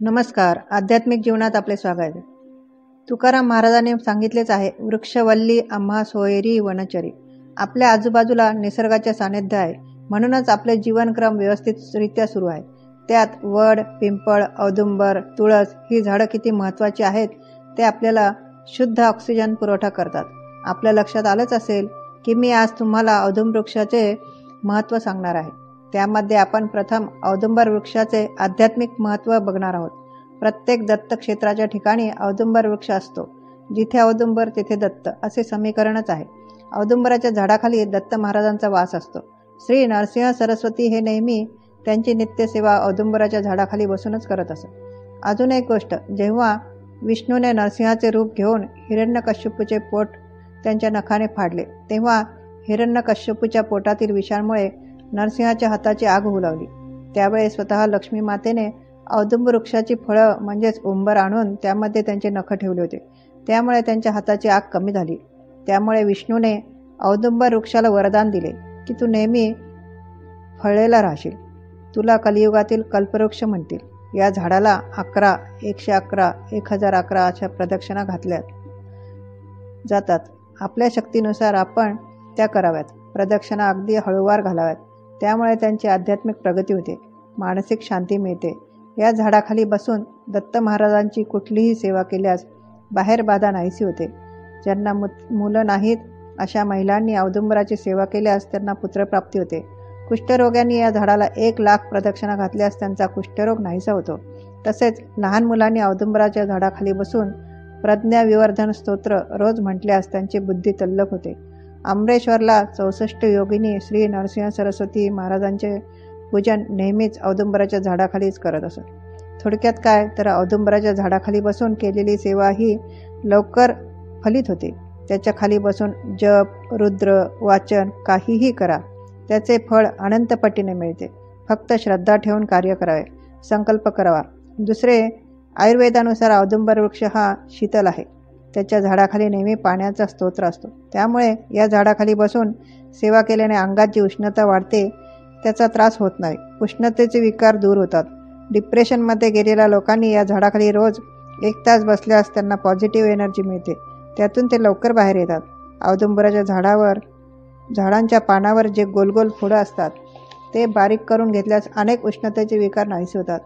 नमस्कार. आध्यात्मिक जीवनात आपले स्वागत तुकाराम महाराजांनी सांगितलेच आहे वृक्षवल्ली आम्हा सोयरी वनचरी. आपल्या आजूबाजूला निसर्गाचे सानिध्य आहे. म्हणूनच आपले जीवनक्रम व्यवस्थितरित्या सुरू आहे. त्यात वड पिंपळ औदुंबर तुळस ही झाडं किती महत्त्वाची आहेत ते आपल्याला शुद्ध ऑक्सिजन पुरवठा करतात. आपल्या लक्षात आलंच असेल की मी आज तुम्हाला औदुंब वृक्षाचे महत्त्व सांगणार आहे. त्यामध्ये आपण प्रथम औदुंबर वृक्षाचे आध्यात्मिक महत्त्व बघणार आहोत. प्रत्येक दत्त क्षेत्राच्या ठिकाणी औदुंबर वृक्ष असतो. जिथे औदुंबर तिथे दत्त असे समीकरणच आहे. औदुंबराच्या झाडाखाली दत्त महाराजांचा वास असतो. श्री नरसिंह सरस्वती हे नेहमी त्यांची नित्यसेवा औदुंबराच्या झाडाखाली बसूनच करत असत. अजून एक गोष्ट जेव्हा विष्णूने नरसिंहाचे रूप घेऊन हिरण्यकश्यपूचे पोट त्यांच्या नखाने फाडले तेव्हा हिरण्यकश्यपूच्या पोटातील विषांमुळे नरसिंहाच्या हाताची आग होऊ लागली. त्यावेळी स्वतः लक्ष्मी मातेने औदुंब वृक्षाची फळं म्हणजेच उंबर आणून त्यामध्ये त्यांचे नख ठेवले होते. त्यामुळे त्यांच्या हाताची आग कमी झाली. त्यामुळे विष्णूने औदुंब वृक्षाला वरदान दिले की तू नेहमी फळलेला राहशील. तुला कलियुगातील कल्पवृक्ष म्हणतील. या झाडाला अकरा एकशे अकरा एक हजार अकरा अशा प्रदक्षिणा घातल्या जातात. आपल्या शक्तीनुसार आपण त्या कराव्यात. प्रदक्षिणा अगदी हळूवार घालाव्यात. त्यामुळे त्यांची आध्यात्मिक प्रगती होते. मानसिक शांती मिळते. या झाडाखाली बसून दत्त महाराजांची कुठलीही सेवा केल्यास बाहेर बाधा नाहीशी होते. ज्यांना मु मुलं नाहीत अशा महिलांनी औदुंबराची सेवा केल्यास त्यांना पुत्रप्राप्ती होते. कुष्ठरोग्यांनी या झाडाला एक लाख प्रदक्षिणा घातल्यास त्यांचा कुष्ठरोग नाहीसा होतो. तसेच लहान मुलांनी औदुंबराच्या झाडाखाली बसून प्रज्ञाविवर्धन स्तोत्र रोज म्हटल्यास त्यांची बुद्धी तल्लक होते. आंबरेश्वरला चौसष्ट योगिनी श्री नरसिंह सरस्वती महाराजांचे पूजन नेहमीच औदुंबराच्या झाडाखालीच करत असत. थोडक्यात काय? तर औदुंबराच्या झाडाखाली बसून केलेली सेवा ही लवकर फलित होते. त्याच्याखाली बसून जप रुद्र वाचन काहीही करा. त्याचे फळ अनंतपटीने मिळते. फक्त श्रद्धा ठेवून कार्य करावे. संकल्प करावा. दुसरे आयुर्वेदानुसार औदुंबर वृक्ष हा शीतल आहे. त्याच्या झाडाखाली नेहमी पाण्याचा स्तोत्र असतो. त्यामुळे या झाडाखाली बसून सेवा केल्याने अंगात जी उष्णता वाढते त्याचा त्रास होत नाही. उष्णतेचे विकार दूर होतात. डिप्रेशनमध्ये गेलेल्या लोकांनी या झाडाखाली रोज एक तास बसल्यास त्यांना पॉझिटिव्ह एनर्जी मिळते. त्यातून ते लवकर बाहेर येतात. औदुंबराच्या झाडावर झाडांच्या पानावर जे गोलगोल फुलं असतात ते बारीक करून घेतल्यास अनेक उष्णतेचे विकार नाहीसे होतात.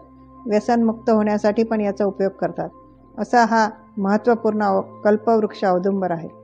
व्यसनमुक्त होण्यासाठी पण याचा उपयोग करतात. असा हा महत्त्वपूर्ण कल्पवृक्ष औदुंबर आहे.